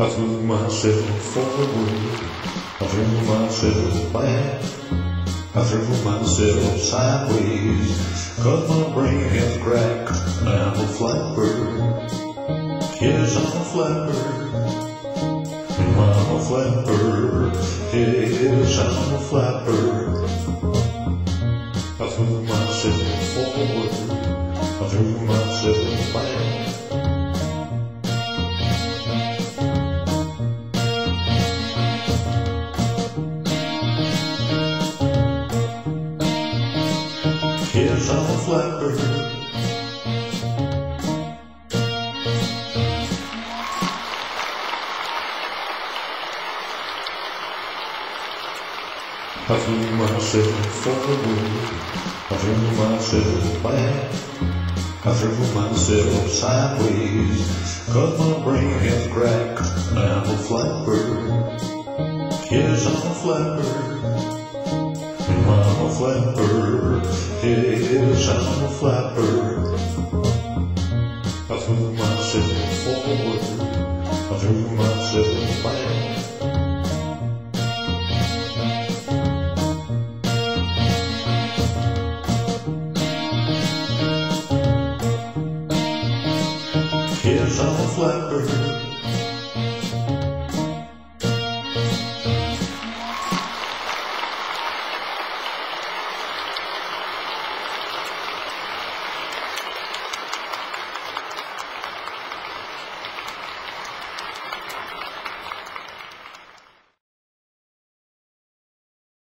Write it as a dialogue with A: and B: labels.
A: I threw myself forward, I threw myself back, I threw myself sideways, cause my brain has cracked. I'm a flatbird, yes, I'm a flatbird. I'm a flatbird, yes, I'm a flatbird. I threw myself forward, I threw myself back. I'm a flatbird. I threw myself forward, I threw myself back, I threw myself sideways, cause my brain has cracked. I'm a flatbird, yes, I'm a flatbird. Flatbird, yes, I'm a flatbird. I threw myself forward, I threw myself back. I'm a flatbird.